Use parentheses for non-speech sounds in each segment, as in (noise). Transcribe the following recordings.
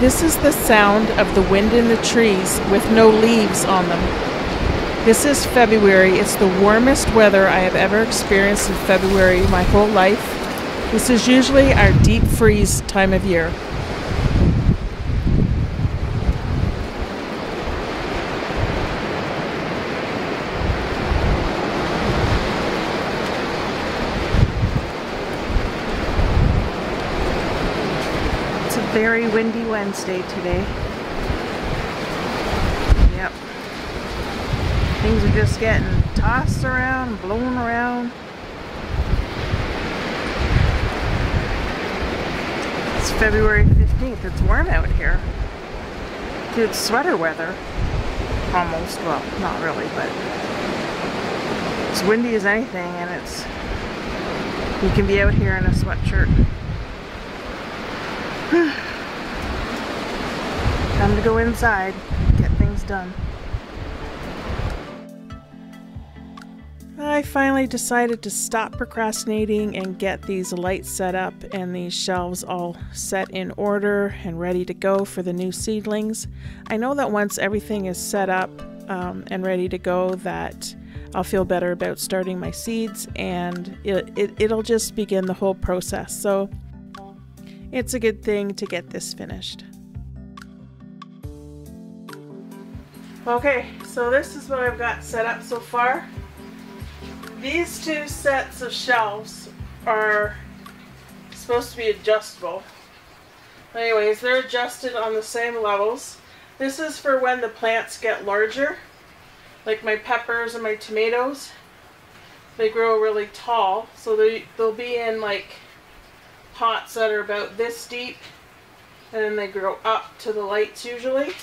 This is the sound of the wind in the trees with no leaves on them. This is February. It's the warmest weather I have ever experienced in February my whole life. This is usually our deep freeze time of year. Very windy Wednesday today. Yep. Things are just getting tossed around, blown around. It's February 15th. It's warm out here. It's sweater weather. Almost. Well, not really, but it's windy as anything and it's you can be out here in a sweatshirt. (sighs) (sighs) Time to go inside, get things done. I finally decided to stop procrastinating and get these lights set up and these shelves all set in order and ready to go for the new seedlings. I know that once everything is set up um, and ready to go that I'll feel better about starting my seeds and it, it, it'll just begin the whole process. So it's a good thing to get this finished. Okay, so this is what I've got set up so far. These two sets of shelves are supposed to be adjustable. Anyways, they're adjusted on the same levels. This is for when the plants get larger, like my peppers and my tomatoes. They grow really tall, so they, they'll be in like pots that are about this deep, and then they grow up to the lights usually.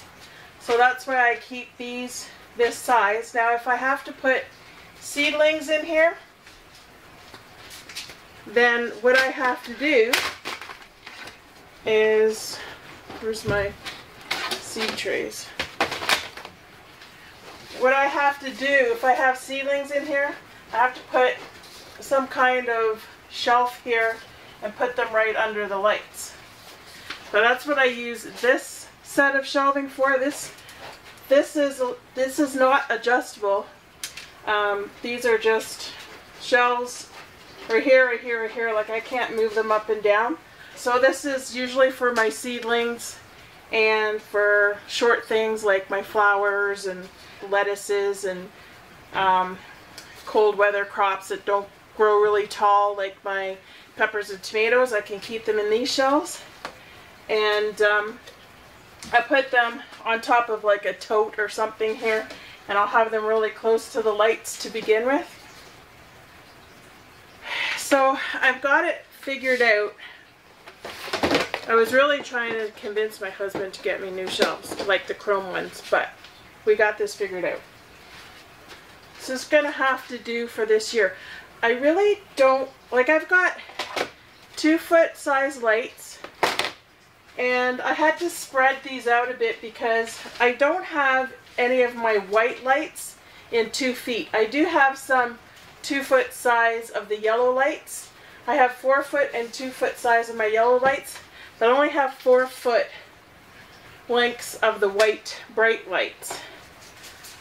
So that's why I keep these this size. Now if I have to put seedlings in here, then what I have to do is, where's my seed trays? What I have to do, if I have seedlings in here, I have to put some kind of shelf here and put them right under the lights. So that's what I use this set of shelving for. This this is this is not adjustable. Um, these are just shelves right here, right here, right here. Like I can't move them up and down. So this is usually for my seedlings and for short things like my flowers and lettuces and um, cold weather crops that don't grow really tall like my peppers and tomatoes. I can keep them in these shelves. And um, I put them on top of like a tote or something here and I'll have them really close to the lights to begin with. So I've got it figured out. I was really trying to convince my husband to get me new shelves, like the chrome ones, but we got this figured out. So it's going to have to do for this year. I really don't, like I've got two foot size lights and I had to spread these out a bit because I don't have any of my white lights in two feet. I do have some two foot size of the yellow lights. I have four foot and two foot size of my yellow lights, but I only have four foot lengths of the white bright lights.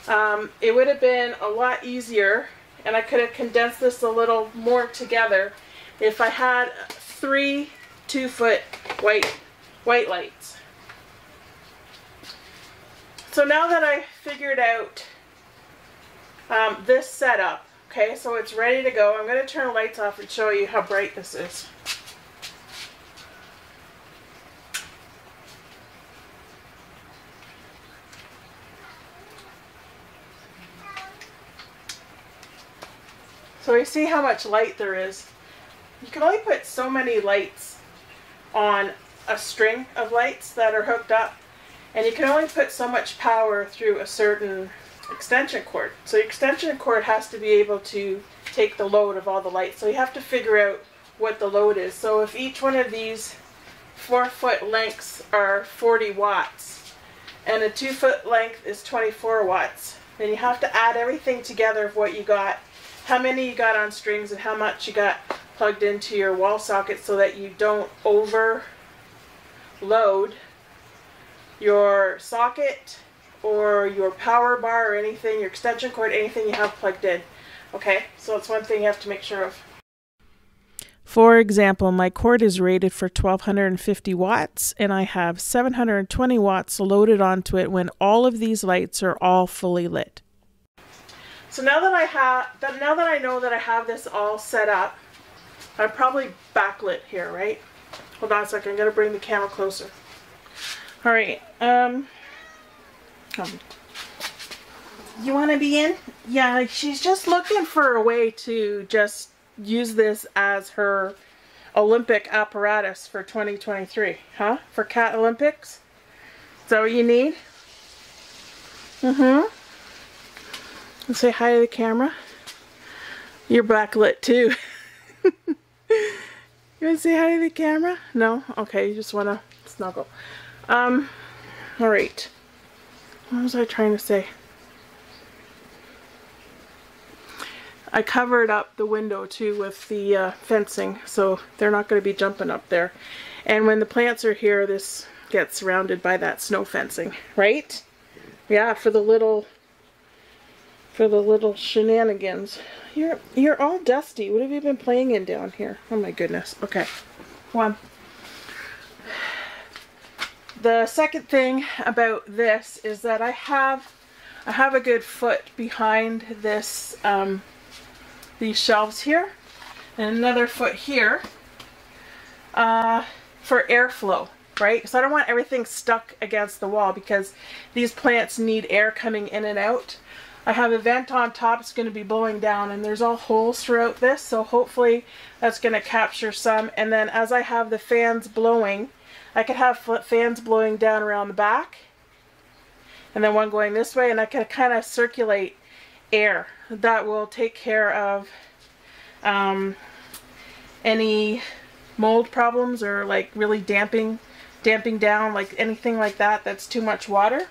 Um, it would have been a lot easier and I could have condensed this a little more together if I had three two foot white white lights. So now that I figured out um, this setup, okay, so it's ready to go, I'm going to turn lights off and show you how bright this is. So you see how much light there is. You can only put so many lights on a string of lights that are hooked up and you can only put so much power through a certain extension cord. So your extension cord has to be able to take the load of all the lights. So you have to figure out what the load is. So if each one of these four foot lengths are 40 watts and a two foot length is 24 watts, then you have to add everything together of what you got, how many you got on strings and how much you got plugged into your wall socket so that you don't overload your socket or your power bar or anything, your extension cord, anything you have plugged in. Okay, so it's one thing you have to make sure of. For example, my cord is rated for 1250 watts and I have 720 watts loaded onto it when all of these lights are all fully lit. So now that I have that now that I know that I have this all set up, I'm probably backlit here, right? Hold on a second, I'm gonna bring the camera closer. Alright, um come. You wanna be in? Yeah, she's just looking for a way to just use this as her Olympic apparatus for 2023, huh? For Cat Olympics? Is that what you need? Mm-hmm. Say hi to the camera. You're backlit too. (laughs) you want to say hi to the camera? No? Okay, you just want to snuggle. Um, alright. What was I trying to say? I covered up the window too with the uh, fencing so they're not going to be jumping up there. And when the plants are here, this gets surrounded by that snow fencing, right? Yeah, for the little for the little shenanigans. You're you're all dusty. What have you been playing in down here? Oh my goodness. Okay. One. The second thing about this is that I have I have a good foot behind this um, these shelves here and another foot here uh, for airflow right? So I don't want everything stuck against the wall because these plants need air coming in and out. I have a vent on top, it's going to be blowing down and there's all holes throughout this so hopefully that's going to capture some. And then as I have the fans blowing I could have fans blowing down around the back and then one going this way and I can kind of circulate air that will take care of um, any mold problems or like really damping damping down like anything like that that's too much water.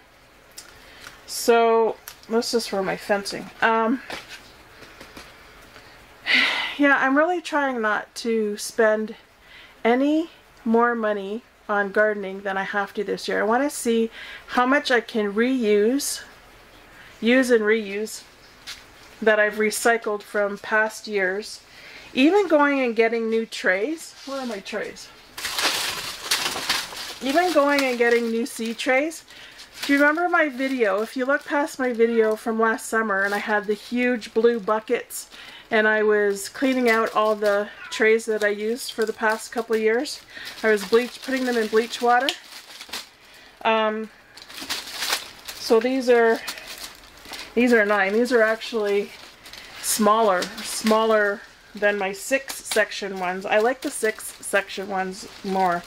So this is for my fencing. Um, yeah, I'm really trying not to spend any more money on gardening than I have to this year. I want to see how much I can reuse, use and reuse that I've recycled from past years. Even going and getting new trays. Where are my trays? Even going and getting new seed trays. Do you remember my video? If you look past my video from last summer and I had the huge blue buckets and I was cleaning out all the trays that I used for the past couple of years. I was bleach, putting them in bleach water. Um, so these are these are nine. These are actually smaller, smaller than my six section ones. I like the six section ones more.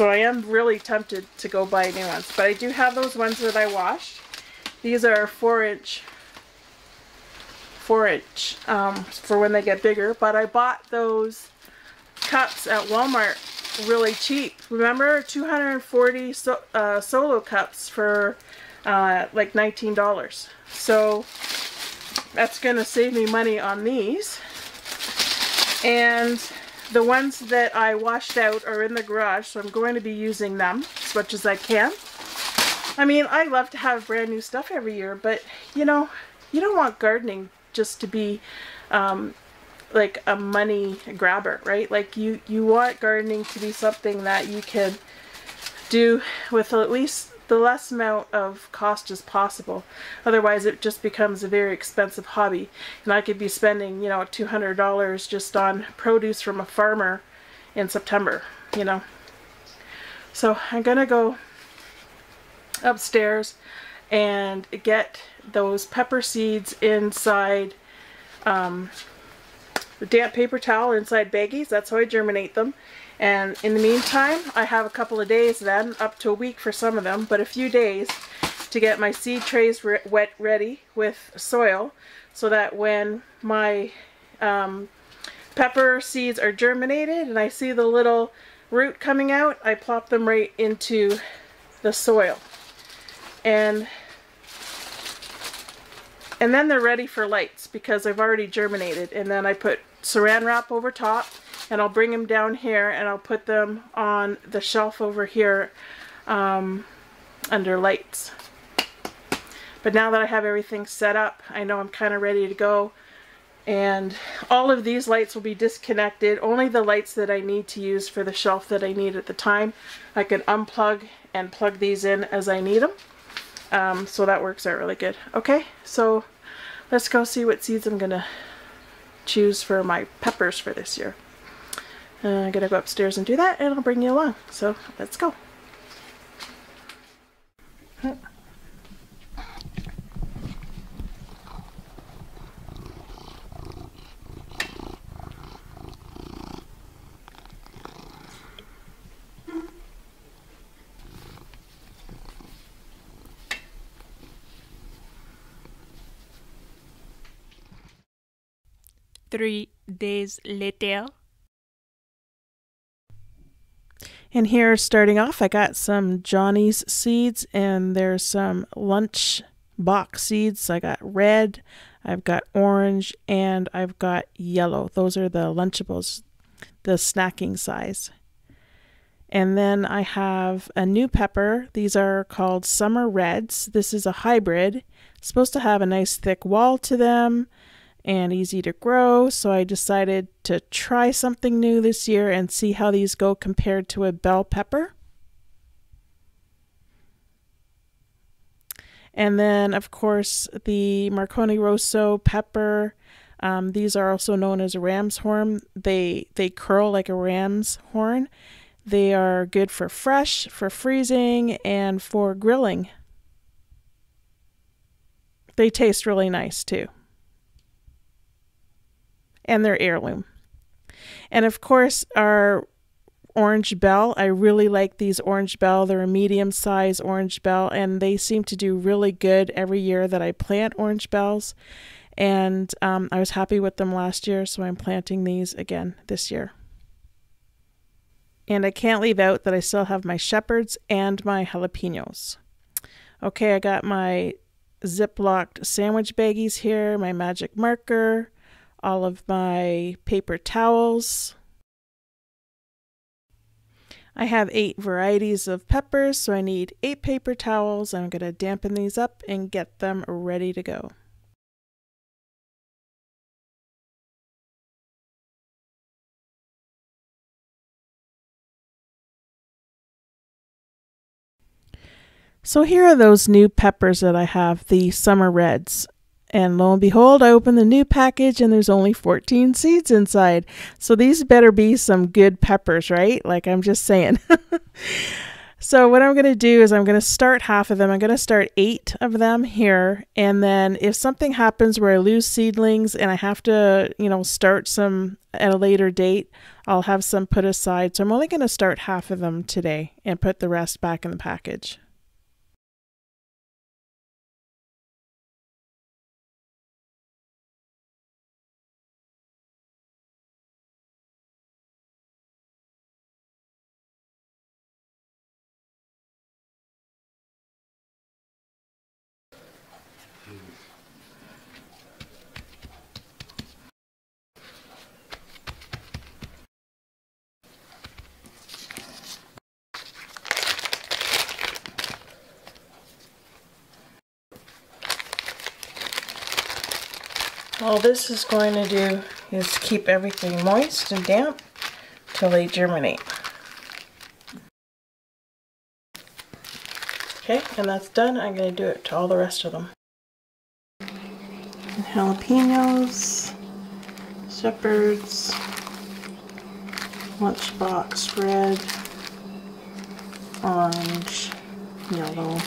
So I am really tempted to go buy new ones. But I do have those ones that I washed. These are 4 inch 4 inch um, for when they get bigger. But I bought those cups at Walmart really cheap. Remember 240 so, uh, solo cups for uh, like $19. So that's going to save me money on these. And the ones that I washed out are in the garage, so I'm going to be using them as much as I can. I mean, I love to have brand new stuff every year, but you know, you don't want gardening just to be um, like a money grabber, right? Like you, you want gardening to be something that you can do with at least the less amount of cost as possible. Otherwise it just becomes a very expensive hobby and I could be spending, you know, $200 just on produce from a farmer in September, you know. So I'm gonna go upstairs and get those pepper seeds inside um, the damp paper towel inside baggies. That's how I germinate them. And in the meantime, I have a couple of days then, up to a week for some of them, but a few days to get my seed trays re wet ready with soil so that when my um, pepper seeds are germinated and I see the little root coming out, I plop them right into the soil. And and then they're ready for lights because I've already germinated. And then I put saran wrap over top and I'll bring them down here and I'll put them on the shelf over here um, under lights. But now that I have everything set up, I know I'm kind of ready to go. And all of these lights will be disconnected. Only the lights that I need to use for the shelf that I need at the time. I can unplug and plug these in as I need them. Um, so that works out really good. Okay, so let's go see what seeds I'm going to choose for my peppers for this year. Uh, I'm to go upstairs and do that and I'll bring you along. So let's go. Three days later. And here, starting off, I got some Johnny's seeds, and there's some lunch box seeds. I got red, I've got orange, and I've got yellow. Those are the Lunchables, the snacking size. And then I have a new pepper. These are called Summer Reds. This is a hybrid. It's supposed to have a nice thick wall to them and easy to grow. So I decided to try something new this year and see how these go compared to a bell pepper. And then, of course, the Marconi Rosso pepper. Um, these are also known as a ram's horn. They they curl like a ram's horn. They are good for fresh, for freezing, and for grilling. They taste really nice too and their heirloom. And of course, our orange bell. I really like these orange bell. They're a medium size orange bell, and they seem to do really good every year that I plant orange bells. And um, I was happy with them last year, so I'm planting these again this year. And I can't leave out that I still have my shepherds and my jalapenos. Okay, I got my ziplocked sandwich baggies here, my magic marker, all of my paper towels. I have eight varieties of peppers, so I need eight paper towels. I'm going to dampen these up and get them ready to go. So here are those new peppers that I have, the summer reds. And lo and behold, I open the new package and there's only 14 seeds inside. So these better be some good peppers, right? Like I'm just saying. (laughs) so what I'm going to do is I'm going to start half of them. I'm going to start eight of them here. And then if something happens where I lose seedlings and I have to, you know, start some at a later date, I'll have some put aside. So I'm only going to start half of them today and put the rest back in the package. This is going to do is keep everything moist and damp till they germinate. Okay, and that's done. I'm going to do it to all the rest of them. And jalapenos, shepherds, lunchbox red, orange, yellow,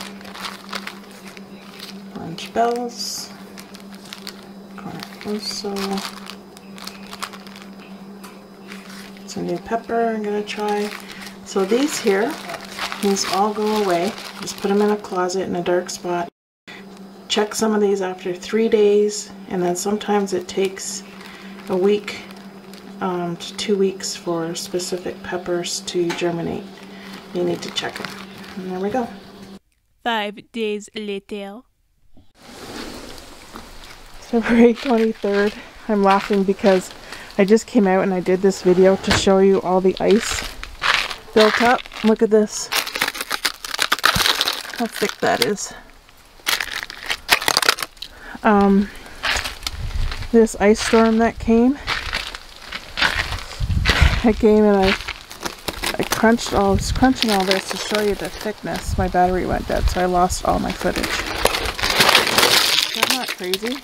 orange bells, also some new pepper I'm gonna try. So these here these all go away. Just put them in a closet in a dark spot. Check some of these after three days and then sometimes it takes a week um, to two weeks for specific peppers to germinate. You need to check them and there we go. Five days later February (laughs) 23rd. I'm laughing because I just came out and I did this video to show you all the ice built up. Look at this. how thick that is. Um, this ice storm that came, I came and I I crunched all, I was crunching all this to show you the thickness. My battery went dead, so I lost all my footage. Is that not crazy?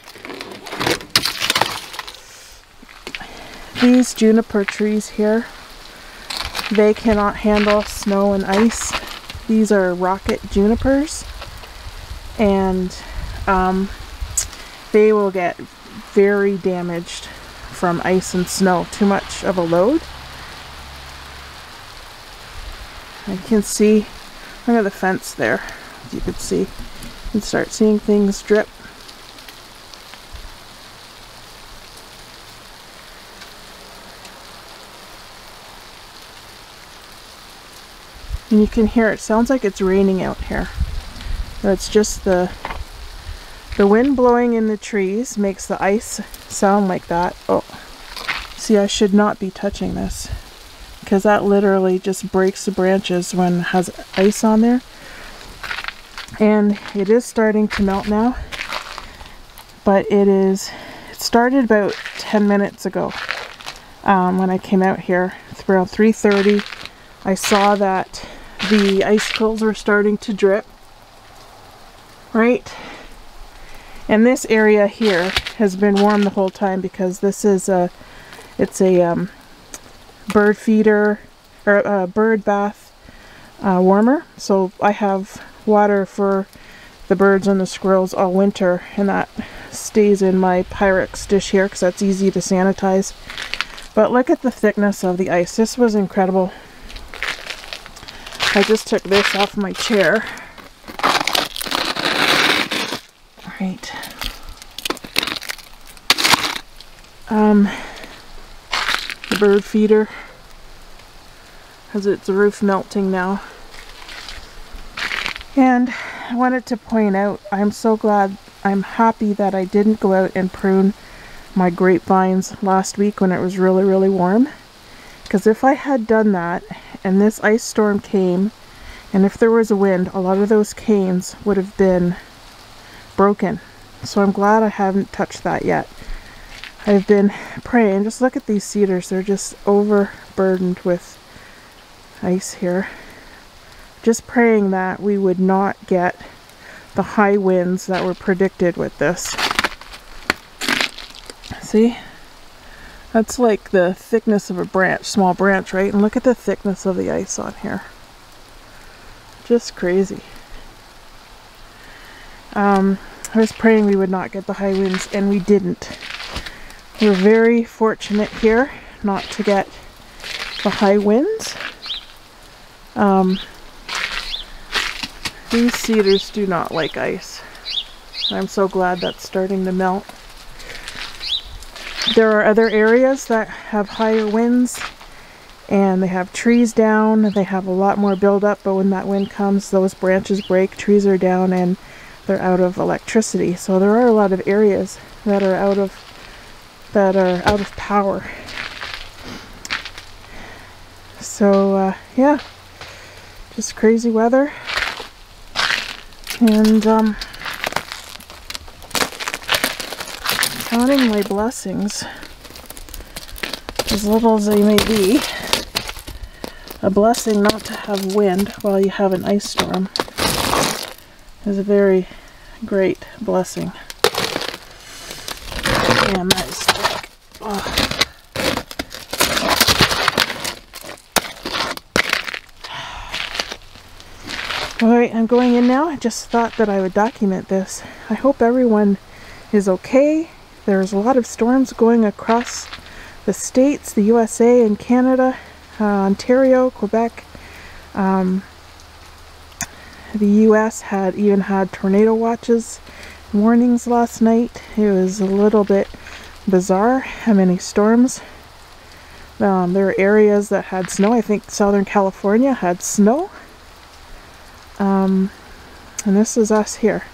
These juniper trees here, they cannot handle snow and ice. These are rocket junipers, and um, they will get very damaged from ice and snow. Too much of a load. I can see, look at the fence there, you can see. You can start seeing things drip. And you can hear it sounds like it's raining out here. But it's just the the wind blowing in the trees makes the ice sound like that. Oh, see I should not be touching this because that literally just breaks the branches when it has ice on there. And it is starting to melt now, but it is, it started about 10 minutes ago um, when I came out here. Around 3.30. I saw that the icicles are starting to drip, right? And this area here has been warm the whole time because this is a, it's a um, bird feeder or a bird bath uh, warmer. So I have water for the birds and the squirrels all winter and that stays in my Pyrex dish here because that's easy to sanitize. But look at the thickness of the ice. This was incredible. I just took this off my chair. All right. Um, the bird feeder has its roof melting now. And I wanted to point out, I'm so glad, I'm happy that I didn't go out and prune my grapevines last week when it was really, really warm. Because if I had done that, and this ice storm came, and if there was a wind, a lot of those canes would have been broken. So I'm glad I haven't touched that yet. I've been praying. Just look at these cedars. They're just overburdened with ice here. Just praying that we would not get the high winds that were predicted with this. See? That's like the thickness of a branch, small branch, right? And look at the thickness of the ice on here. Just crazy. Um, I was praying we would not get the high winds, and we didn't. We're very fortunate here not to get the high winds. Um, these cedars do not like ice. I'm so glad that's starting to melt. There are other areas that have higher winds and they have trees down. They have a lot more buildup, but when that wind comes, those branches break, trees are down, and they're out of electricity. So there are a lot of areas that are out of that are out of power. So uh, yeah, just crazy weather, and um, counting my blessings, as little as they may be. A blessing not to have wind while you have an ice storm is a very great blessing. Damn, that is thick. Alright, I'm going in now. I just thought that I would document this. I hope everyone is okay. There's a lot of storms going across the states, the USA and Canada, uh, Ontario, Quebec. Um, the US had even had tornado watches warnings last night. It was a little bit bizarre how many storms. Um, there are areas that had snow. I think Southern California had snow. Um, and this is us here.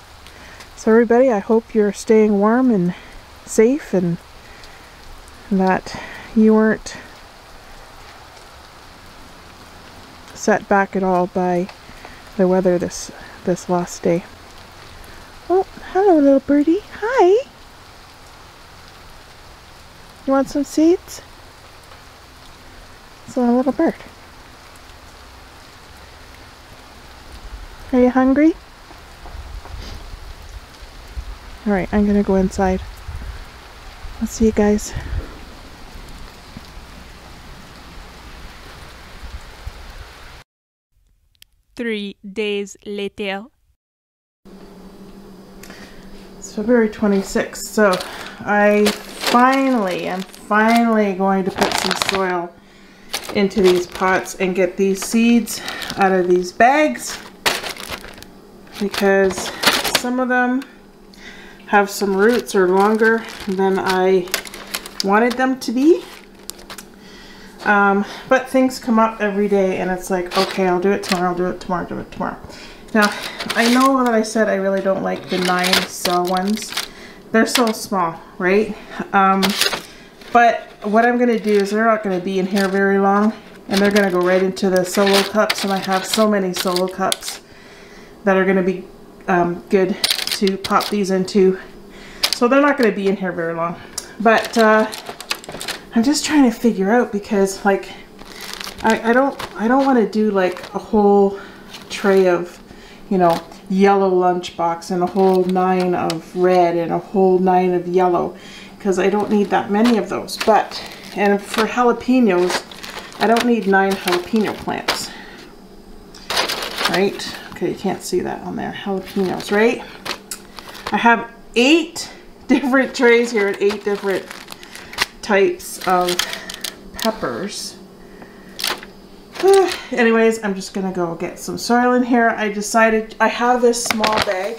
So everybody, I hope you're staying warm and safe and that you weren't set back at all by the weather this this last day. Oh, hello little birdie. Hi. You want some seeds? It's a little bird. Are you hungry? Alright, I'm gonna go inside. I'll see you guys. Three days later. It's February 26th, so I finally am finally going to put some soil into these pots and get these seeds out of these bags because some of them have some roots or longer than I wanted them to be. Um, but things come up every day and it's like, okay, I'll do it tomorrow, I'll do it tomorrow, do it tomorrow. Now, I know that I said I really don't like the nine cell ones. They're so small, right? Um, but what I'm going to do is they're not going to be in here very long and they're going to go right into the solo cups and I have so many solo cups that are going to be um, good to pop these into. So they're not going to be in here very long. But uh, I'm just trying to figure out because like I, I don't I don't want to do like a whole tray of you know yellow lunchbox and a whole nine of red and a whole nine of yellow because I don't need that many of those. But, and for jalapenos, I don't need nine jalapeno plants. Right? Okay, you can't see that on there. Jalapenos, right? I have eight (laughs) different trays here and eight different types of peppers. (sighs) Anyways, I'm just gonna go get some soil in here. I decided I have this small bag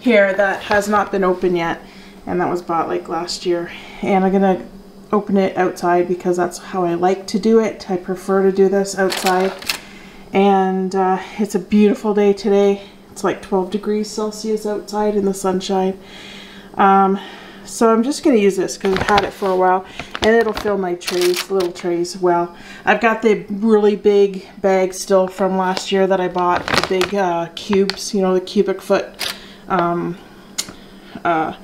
here that has not been opened yet and that was bought like last year and I'm gonna open it outside because that's how I like to do it. I prefer to do this outside and uh, it's a beautiful day today. It's like 12 degrees Celsius outside in the sunshine. Um, so I'm just going to use this because I've had it for a while and it'll fill my trays, little trays well. I've got the really big bag still from last year that I bought, the big uh, cubes, you know, the cubic foot um, uh,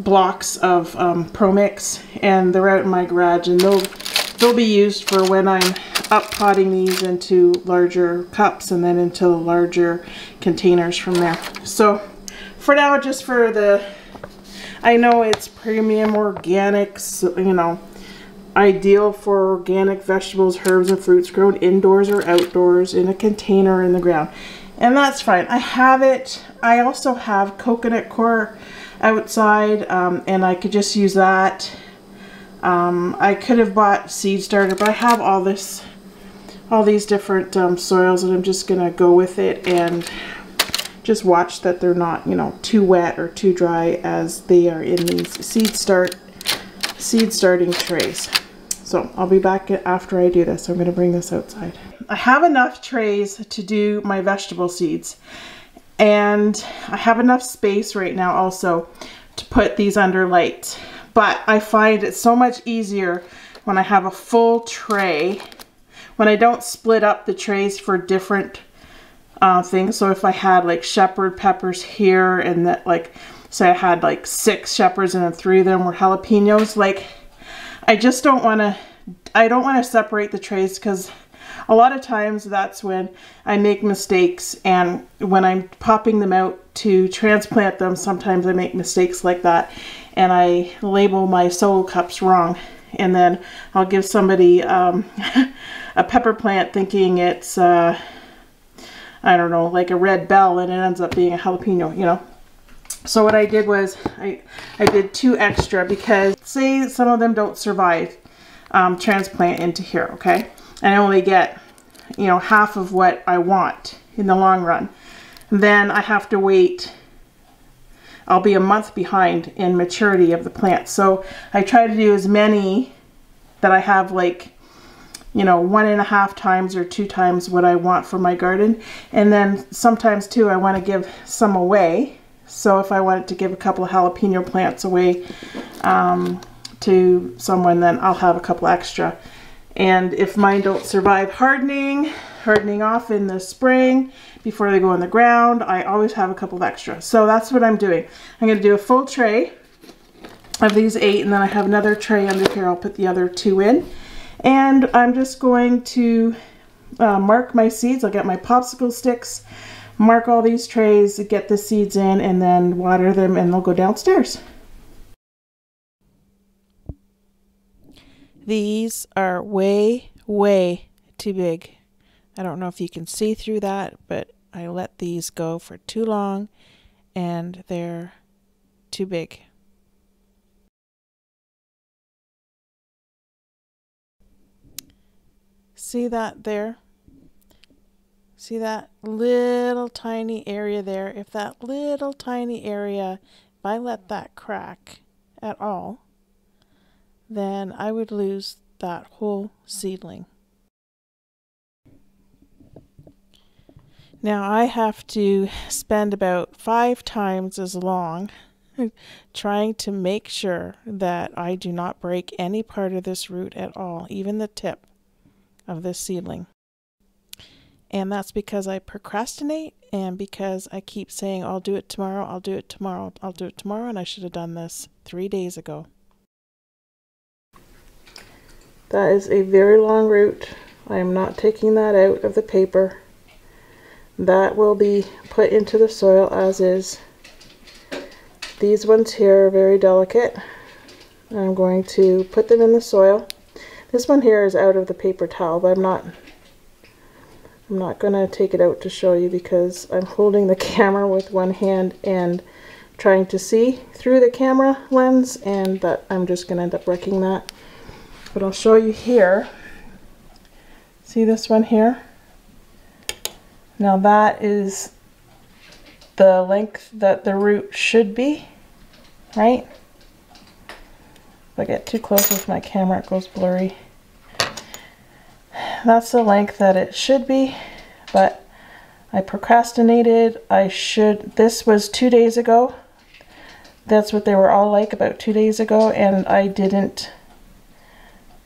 blocks of um, ProMix and they're out in my garage and they'll, they'll be used for when I'm up potting these into larger cups and then into larger containers from there. So for now, just for the I know it's premium organics, you know, ideal for organic vegetables, herbs, and fruits grown indoors or outdoors in a container in the ground. And that's fine. I have it. I also have coconut coir outside, um, and I could just use that. Um, I could have bought seed starter, but I have all this, all these different um, soils, and I'm just gonna go with it and just watch that they're not, you know, too wet or too dry as they are in these seed start seed starting trays. So I'll be back after I do this. I'm going to bring this outside. I have enough trays to do my vegetable seeds. And I have enough space right now also to put these under lights. But I find it so much easier when I have a full tray, when I don't split up the trays for different uh, things. So if I had like shepherd peppers here and that like, say I had like six shepherds and then three of them were jalapenos, like I just don't want to, I don't want to separate the trays because a lot of times that's when I make mistakes and when I'm popping them out to transplant them, sometimes I make mistakes like that and I label my solo cups wrong and then I'll give somebody um, (laughs) a pepper plant thinking it's uh, I don't know, like a red bell and it ends up being a jalapeno, you know. So what I did was I, I did two extra because say some of them don't survive um, transplant into here, okay? And I only get, you know, half of what I want in the long run. Then I have to wait I'll be a month behind in maturity of the plant. So I try to do as many that I have like you know, one and a half times or two times what I want for my garden. And then sometimes too, I want to give some away. So if I wanted to give a couple of jalapeno plants away um, to someone, then I'll have a couple extra. And if mine don't survive hardening, hardening off in the spring before they go in the ground, I always have a couple of extra. So that's what I'm doing. I'm going to do a full tray of these eight and then I have another tray under here. I'll put the other two in. And I'm just going to uh, mark my seeds. I'll get my popsicle sticks, mark all these trays, get the seeds in, and then water them and they'll go downstairs. These are way, way too big. I don't know if you can see through that, but I let these go for too long and they're too big. See that there? See that little tiny area there? If that little tiny area, if I let that crack at all, then I would lose that whole seedling. Now I have to spend about five times as long (laughs) trying to make sure that I do not break any part of this root at all, even the tip of this seedling. And that's because I procrastinate and because I keep saying, I'll do it tomorrow, I'll do it tomorrow, I'll do it tomorrow, and I should have done this three days ago. That is a very long root. I am not taking that out of the paper. That will be put into the soil as is. These ones here are very delicate. I'm going to put them in the soil. This one here is out of the paper towel, but I'm not I'm not going to take it out to show you because I'm holding the (laughs) camera with one hand and trying to see through the camera lens and that I'm just going to end up wrecking that. But I'll show you here. See this one here? Now that is the length that the root should be, right? If I get too close with my camera, it goes blurry. That's the length that it should be, but I procrastinated. I should, this was two days ago. That's what they were all like about two days ago, and I didn't,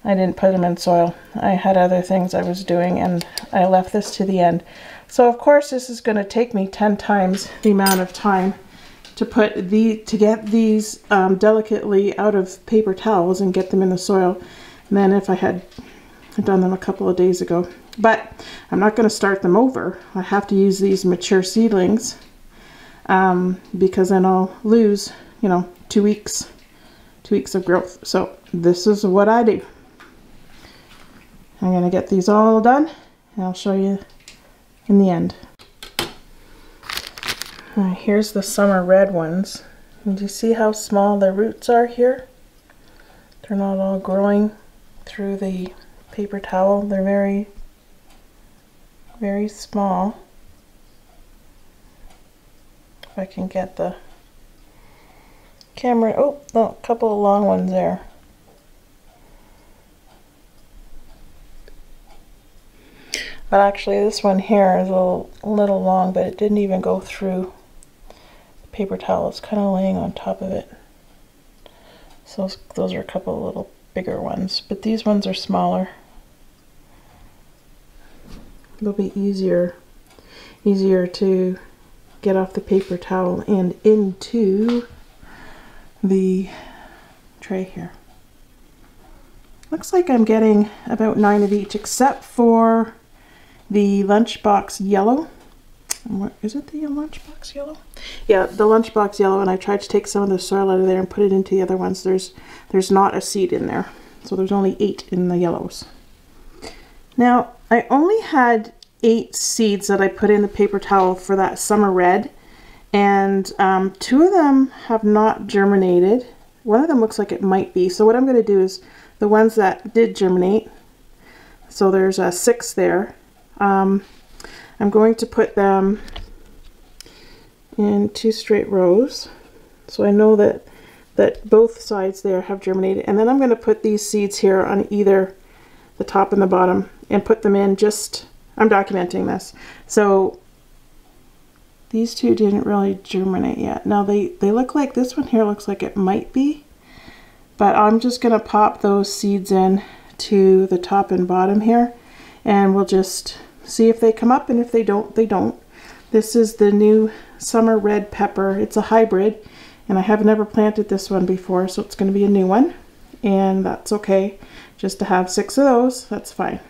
I didn't put them in soil. I had other things I was doing, and I left this to the end. So of course this is going to take me 10 times the amount of time to put the to get these um, delicately out of paper towels and get them in the soil than if I had done them a couple of days ago. But I'm not going to start them over. I have to use these mature seedlings um, because then I'll lose, you know, two weeks, two weeks of growth. So this is what I do. I'm going to get these all done and I'll show you in the end. Uh, here's the summer red ones. And do you see how small the roots are here? They're not all growing through the paper towel. They're very, very small. If I can get the camera, oh, a couple of long ones there. But actually this one here is a little, a little long, but it didn't even go through the paper towel. It's kind of laying on top of it. So those, those are a couple of little bigger ones, but these ones are smaller. It'll be easier, easier to get off the paper towel and into the tray here. Looks like I'm getting about nine of each except for the lunchbox yellow. What, is it the lunchbox yellow? Yeah, the lunchbox yellow, and I tried to take some of the soil out of there and put it into the other ones. There's there's not a seed in there, so there's only eight in the yellows. Now, I only had eight seeds that I put in the paper towel for that summer red, and um, two of them have not germinated. One of them looks like it might be. So what I'm going to do is the ones that did germinate, so there's a six there, um, I'm going to put them in two straight rows. So I know that, that both sides there have germinated. And then I'm going to put these seeds here on either the top and the bottom and put them in just, I'm documenting this. So these two didn't really germinate yet. Now they, they look like, this one here looks like it might be, but I'm just to pop those seeds in to the top and bottom here and we'll just see if they come up and if they don't, they don't. This is the new summer red pepper. It's a hybrid and I have never planted this one before so it's going to be a new one and that's okay. Just to have six of those, that's fine.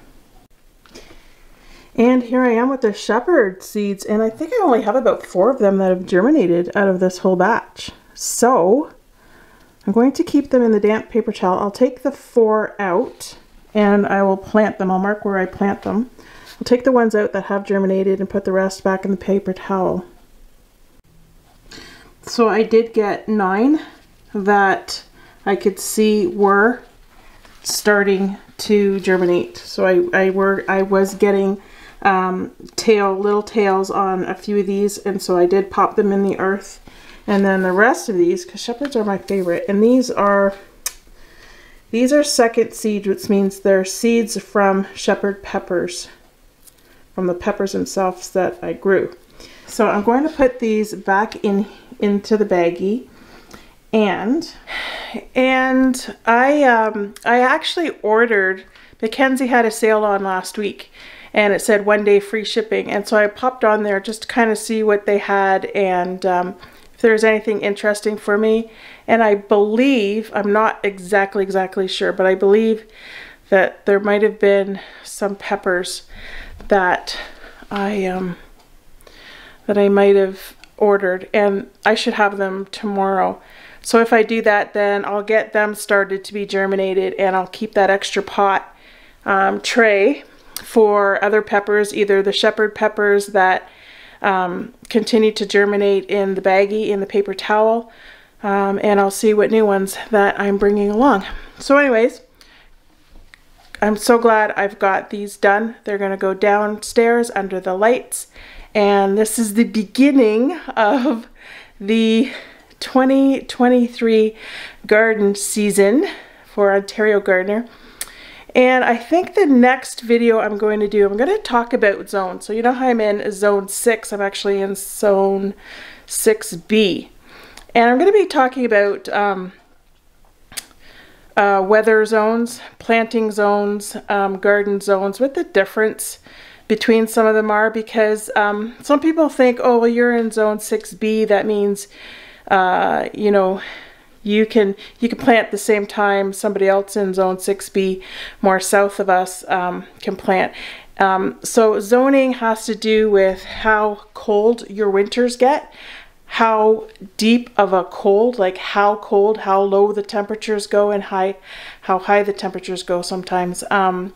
And here I am with the shepherd seeds and I think I only have about four of them that have germinated out of this whole batch. So I'm going to keep them in the damp paper towel. I'll take the four out and I will plant them. I'll mark where I plant them. I'll take the ones out that have germinated and put the rest back in the paper towel. So I did get nine that I could see were starting to germinate. So I, I were I was getting um, tail little tails on a few of these and so I did pop them in the earth and then the rest of these because shepherds are my favorite and these are these are second seed which means they're seeds from shepherd peppers from the peppers themselves that I grew. So I'm going to put these back in into the baggie and and I um, I actually ordered McKenzie had a sale on last week and it said one day free shipping and so I popped on there just to kind of see what they had and um, if there's anything interesting for me and I believe I'm not exactly exactly sure but I believe that there might have been some peppers that I um that I might have ordered and I should have them tomorrow. So if I do that then I'll get them started to be germinated and I'll keep that extra pot um, tray for other peppers, either the shepherd peppers that um, continue to germinate in the baggie in the paper towel um, and I'll see what new ones that I'm bringing along. So anyways, I'm so glad I've got these done. They're going to go downstairs under the lights. And this is the beginning of the 2023 garden season for Ontario Gardener. And I think the next video I'm going to do, I'm going to talk about zones. So you know how I'm in zone 6, I'm actually in zone 6B. And I'm going to be talking about um, uh, weather zones, planting zones, um, garden zones, what the difference between some of them are because um, some people think, oh, well, you're in zone 6B, that means, uh, you know, you can you can plant at the same time somebody else in zone 6B more south of us um, can plant. Um, so zoning has to do with how cold your winters get how deep of a cold, like how cold, how low the temperatures go and high, how high the temperatures go sometimes. Um,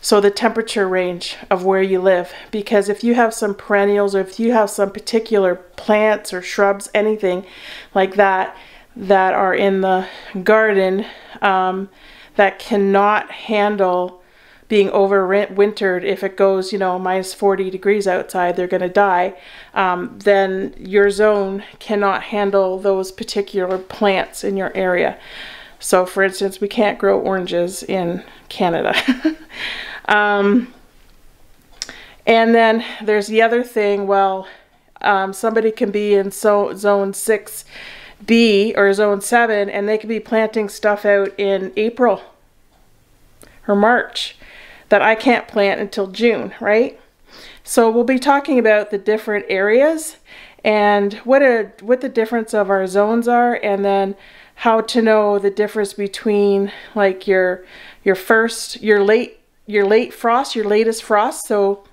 so the temperature range of where you live, because if you have some perennials or if you have some particular plants or shrubs, anything like that, that are in the garden um, that cannot handle being overwintered, if it goes, you know, minus 40 degrees outside, they're going to die, um, then your zone cannot handle those particular plants in your area. So, for instance, we can't grow oranges in Canada. (laughs) um, and then there's the other thing, well, um, somebody can be in so, zone 6B or zone 7 and they could be planting stuff out in April or March that I can't plant until June, right? So we'll be talking about the different areas and what a what the difference of our zones are and then how to know the difference between like your your first your late your late frost, your latest frost. So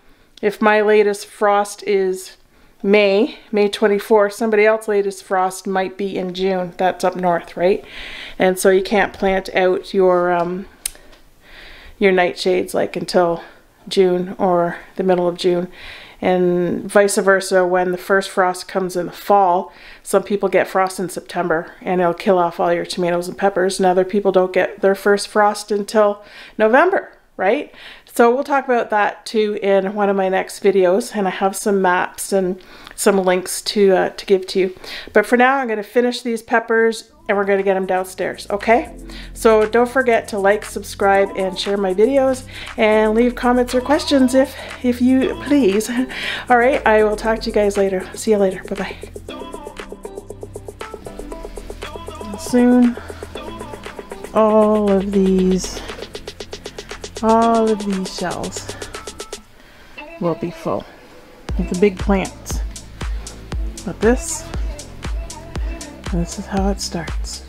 if my latest frost is May, May 24th, somebody else's latest frost might be in June. That's up north, right? And so you can't plant out your um, your nightshades like until June or the middle of June and vice versa when the first frost comes in the fall some people get frost in September and it'll kill off all your tomatoes and peppers and other people don't get their first frost until November right so we'll talk about that too in one of my next videos and I have some maps and some links to uh, to give to you but for now I'm going to finish these peppers and we're going to get them downstairs, okay? So don't forget to like, subscribe, and share my videos, and leave comments or questions if, if you please. (laughs) All right, I will talk to you guys later. See you later. Bye-bye. Soon, all of these all of these shells will be full of the big plants. But this, this is how it starts.